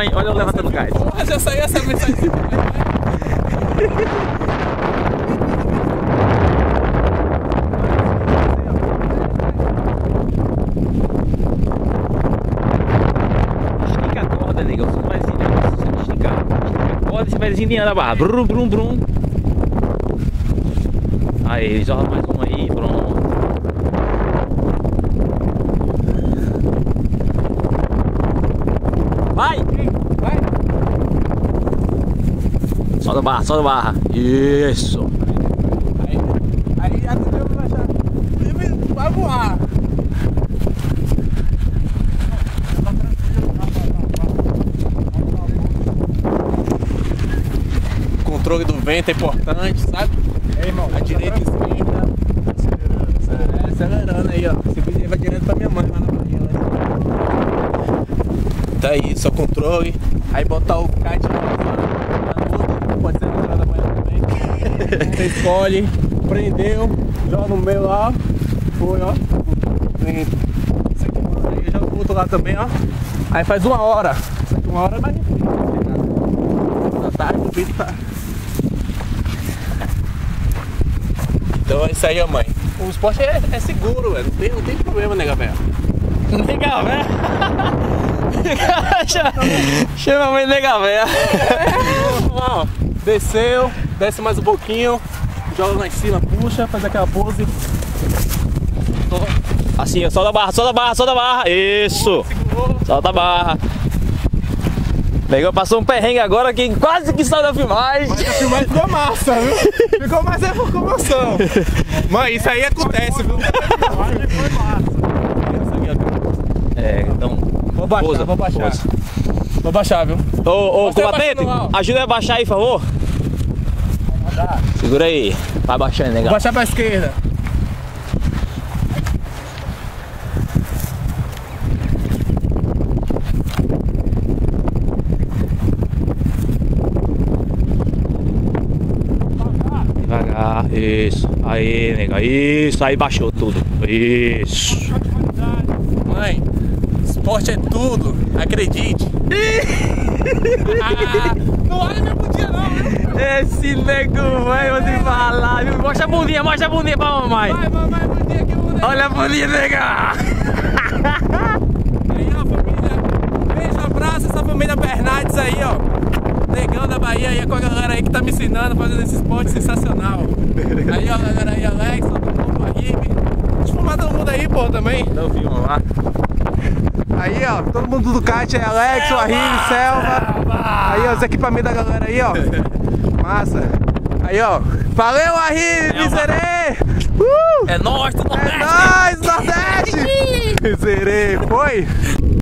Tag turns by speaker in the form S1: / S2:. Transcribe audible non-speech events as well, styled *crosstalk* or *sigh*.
S1: mãe, olha eu levantando kite.
S2: Porra, já saiu essa mensagem.
S1: Estica a corda, nega. Você não vai que esticar. Estica a corda e você vai desempenhando a barra. Brum, brum, brum. Aí, joga mais uma aí, pronto. Vai!
S2: Vai.
S1: Solta a barra, solta a barra. Isso.
S2: Aí, aí já deu pra achar. Vai voar. O controle do vento é importante, sabe?
S3: É, irmão.
S2: A direita e a esquerda. É, acelerando aí, ó. Esse vídeo vai direto pra minha mãe lá na Bahia. Lá. Tá aí, só controle. Aí botar o kite na outra, pode ser na da manhã também. Você escolhe, prendeu, joga no meio lá, foi, ó. Isso aqui, mano, aí joga pro outro lado também, ó. Aí faz uma hora. Isso aqui uma hora é mais difícil. né? Na tarde o vídeo tá. Então é isso aí, ó, mãe. O esporte é, é seguro, velho. Não tem, não tem problema, nega, velho.
S1: Nega véia. *laughs* Chama a mãe nega véia.
S2: Desceu, desce mais um pouquinho, joga lá em cima, puxa, faz aquela pose.
S1: Assim, ó, solta a barra, solta a barra, solta a barra. Isso. Solta a barra. Negão passou um perrengue agora que quase que saiu da filmagem.
S2: Mas a filmagem ficou massa, viu? Ficou mais é por comoção. Mãe, isso aí acontece, viu?
S1: É, então.
S2: Vou baixar,
S1: Pousa,
S2: vou baixar.
S1: pousa.
S2: Vou baixar, viu?
S1: Ô, ô, combatente, ajuda a baixar aí, por favor. Segura aí. Vai baixando,
S2: Vou
S1: negão.
S2: baixar pra esquerda.
S1: Devagar. Isso. Aí, nega. Isso. Aí baixou tudo. Isso.
S2: Mãe, esporte é tudo, acredite. *laughs* Não olha minha bundinha não, viu?
S1: Esse nego vai, vou te falar, viu? Mostra a bundinha, mostra a bundinha pra mamãe.
S2: Vai, mamãe, bundinha aqui, bundinha.
S1: Olha a bundinha, nega. *laughs*
S2: Aí, ó, família. Beijo, abraço, essa família Bernardes aí, ó. Negão da Bahia aí, com a galera aí que tá me ensinando, fazendo esse esporte sensacional. Aí, ó, galera aí, Alex, todo mundo, Arribe. Deixa eu filmar todo mundo aí, pô, também.
S1: Então filma lá.
S2: Aí, ó, todo mundo do kart aí, Alex, o Arribe, Selva. Aí, ó, os equipamentos da galera aí, ó. *laughs* Massa. Aí, ó. Valeu, Arribe, miserê! Uh!
S1: É nóis, do
S2: É nóis, Nordeste! *laughs* Miserê, foi?